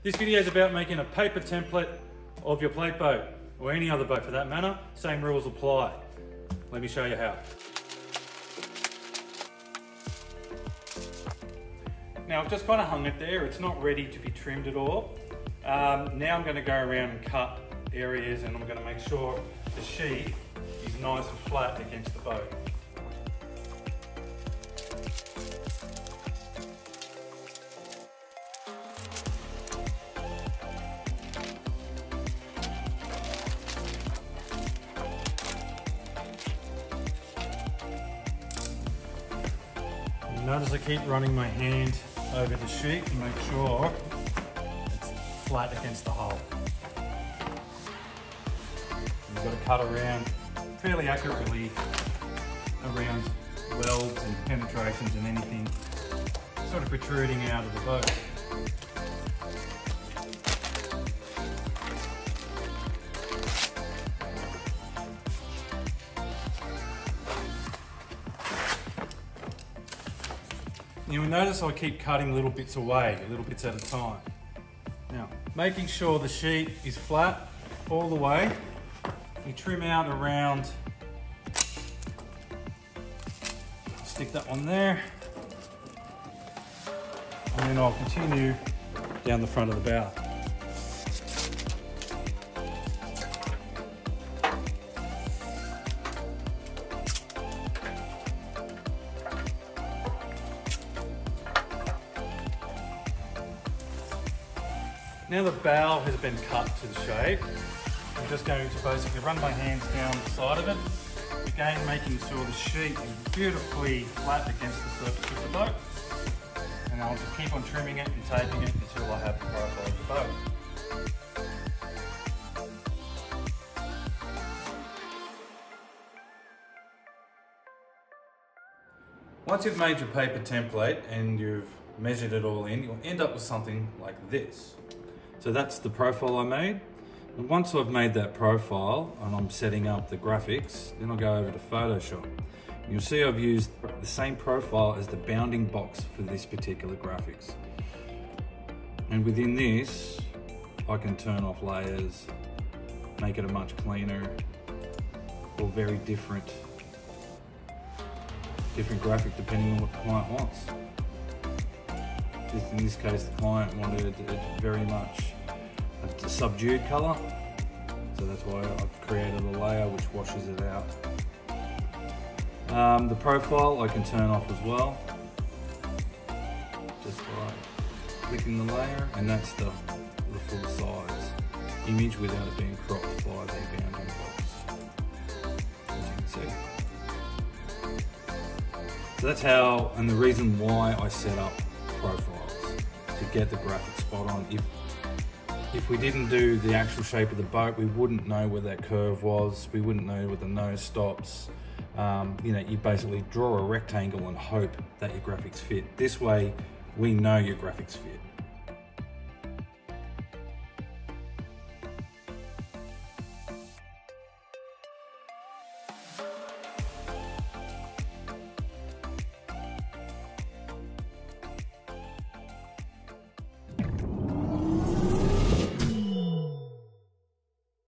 This video is about making a paper template of your plate boat, or any other boat for that matter. Same rules apply. Let me show you how. Now I've just kind of hung it there, it's not ready to be trimmed at all. Um, now I'm going to go around and cut areas and I'm going to make sure the sheet is nice and flat against the boat. Notice I keep running my hand over the sheet to make sure it's flat against the hull. You've got to cut around fairly accurately around welds and penetrations and anything sort of protruding out of the boat. You'll notice I keep cutting little bits away, little bits at a time. Now, making sure the sheet is flat all the way. You trim out around, stick that one there. And then I'll continue down the front of the bow. Now the bow has been cut to the shape, I'm just going to basically run my hands down the side of it, again making sure the sheet is beautifully flat against the surface of the boat. And I'll just keep on trimming it and taping it until I have the profile of the boat. Once you've made your paper template and you've measured it all in, you'll end up with something like this. So that's the profile I made. And once I've made that profile and I'm setting up the graphics, then I'll go over to Photoshop. You'll see I've used the same profile as the bounding box for this particular graphics. And within this, I can turn off layers, make it a much cleaner or very different, different graphic depending on what the client wants in this case the client wanted it very much a subdued colour so that's why I've created a layer which washes it out. Um, the profile I can turn off as well just by clicking the layer and that's the, the full size image without it being cropped by the bounding box as you can see. So that's how and the reason why I set up profiles to get the graphic spot on. If if we didn't do the actual shape of the boat, we wouldn't know where that curve was. We wouldn't know where the nose stops. Um, you know, you basically draw a rectangle and hope that your graphics fit. This way, we know your graphics fit.